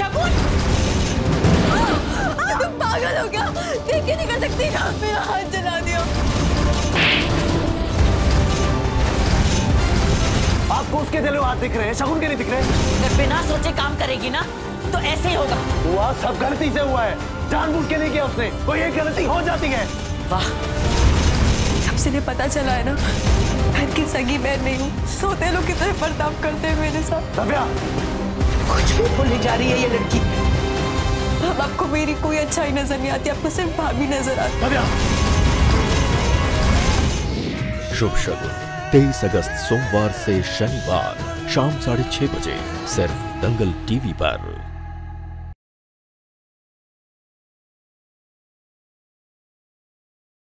शगुन तुम पागल हो गया देख के नहीं कर सकती मेरा हाथ जला दिया आपको उसके जले हाथ दिख रहे हैं शगुन के नहीं दिख रहे अगर बिना सोचे काम करेगी ना तो ऐसे ही होगा। हुआ सब गलती से हुआ है। जानबूझ के नहीं किया उसने। कोई एक गलती हो जाती है। वाह। जब से इन्हें पता चला है ना बहन की सगी बहन नहीं हूँ। सोते लोग कितने बर्ताव करते हैं मेरे साथ। जा रही है ये लड़की। अब आपको मेरी कोई अच्छाई नज़र नहीं आती आपको सिर्फ़ भाभी नज़र आती। शुभ शगुन तेईस अगस्त सोमवार से शनिवार शाम साढ़े छह बजे सिर्फ़ दंगल टीवी पर।